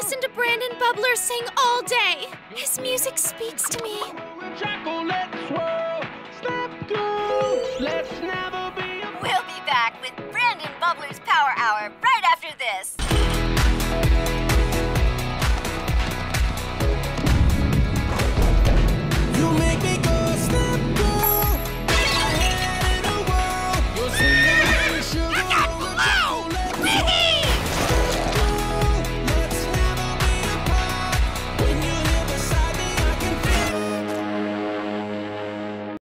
Listen to Brandon Bubbler sing all day. His music speaks to me. We'll be back with Brandon Bubbler's Power Hour right after this.